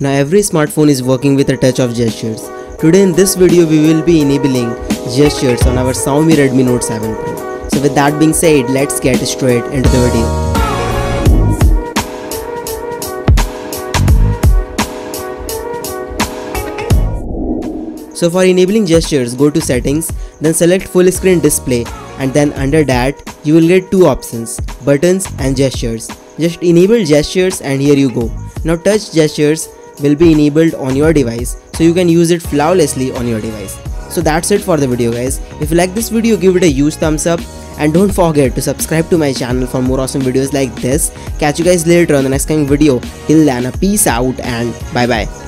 Now every smartphone is working with a touch of gestures. Today in this video we will be enabling gestures on our Xiaomi Redmi Note 7 Pro. So with that being said, let's get straight into the video. So for enabling gestures, go to settings, then select full screen display and then under that you will get two options, buttons and gestures. Just enable gestures and here you go. Now touch gestures will be enabled on your device so you can use it flawlessly on your device. So that's it for the video guys. If you like this video give it a huge thumbs up and don't forget to subscribe to my channel for more awesome videos like this. Catch you guys later on the next coming video. Till then a peace out and bye bye.